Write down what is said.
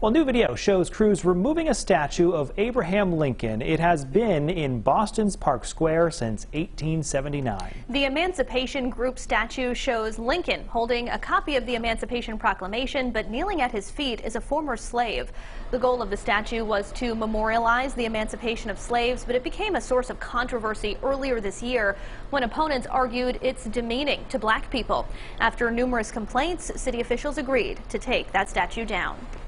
Well, new video shows crews removing a statue of Abraham Lincoln. It has been in Boston's Park Square since 1879. The Emancipation Group statue shows Lincoln holding a copy of the Emancipation Proclamation, but kneeling at his feet is a former slave. The goal of the statue was to memorialize the emancipation of slaves, but it became a source of controversy earlier this year when opponents argued it's demeaning to black people. After numerous complaints, city officials agreed to take that statue down.